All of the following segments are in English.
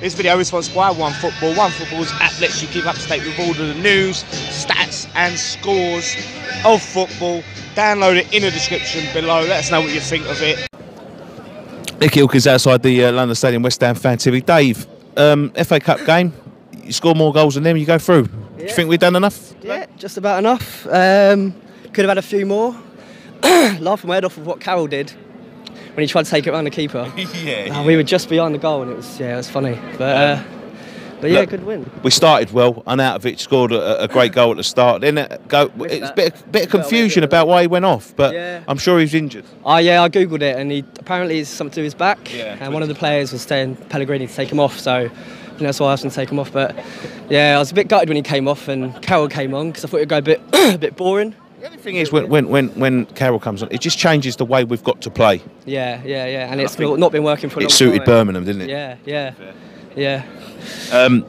This video is sponsored by One Football. One Football's app lets you keep up to date with all of the news, stats, and scores of football. Download it in the description below. Let us know what you think of it. Nick Ilkins outside the uh, London Stadium, West Ham fan TV. Dave, um, FA Cup game, you score more goals than them, you go through. Do you think we've done enough? Yeah, just about enough. Um, could have had a few more. Laughing my head off of what Carroll did when he tried to take it around the keeper. yeah. Uh, we were just behind the goal and it was yeah, it was funny. But uh, but yeah, Look, good win. We started well. Arnautovic scored a, a great goal at the start. Then it go, it's a bit, bit of confusion about why he went off, but Yeah. I'm sure he was injured. Oh yeah, I googled it and he apparently it's something to his back. Yeah. And one of the players was saying Pellegrini to take him off, so think that's why I asked him to take him off. But yeah, I was a bit gutted when he came off and Carroll came on because I thought it'd go a bit a bit boring. The only thing is, when, when, when, when Carroll comes on, it just changes the way we've got to play. Yeah, yeah, yeah. And I it's think not, not been working for a It suited time. Birmingham, didn't it? Yeah, yeah, yeah. Um,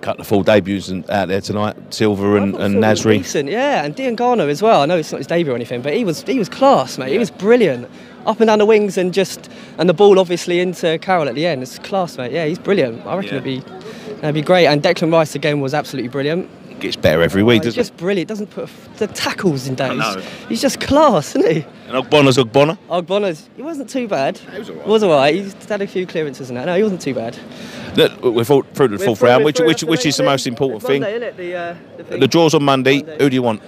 couple of full debuts and- out there tonight, Silva and, I thought and Phil was Nasri. Decent, yeah, and Diangana as well. I know it's not his debut or anything, but he was he was class, mate. He was brilliant. Up and down the wings and just and the ball obviously into Carroll at the end. It's class, mate. Yeah, he's brilliant. I reckon Yeah. it'd be it'd be great. And Declan Rice again was absolutely brilliant. Gets better every week, Oh, he's doesn't just brilliant. Doesn't put a f- the tackles in days. know. He's just class, isn't he? it? And Ogbonna's Ogbonna. Ogbonna's, he wasn't too bad. He was alright. Was alright. He's had a few clearances and that. No, he wasn't too bad. Look, We're full, through to the fourth round, which, which, which is the most important thing. The, uh, the thing. The draw's on Monday. Monday. Who do you want?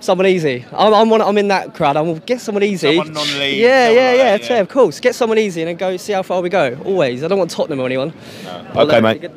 Someone easy. I'm, I'm, one, I'm in that crowd. I'm get someone easy. Someone non-league, Yeah, someone yeah, like yeah, that, yeah. yeah. Of course. Get someone easy and then go see how far we go. Always. I don't want Tottenham or anyone. I'll Okay, mate.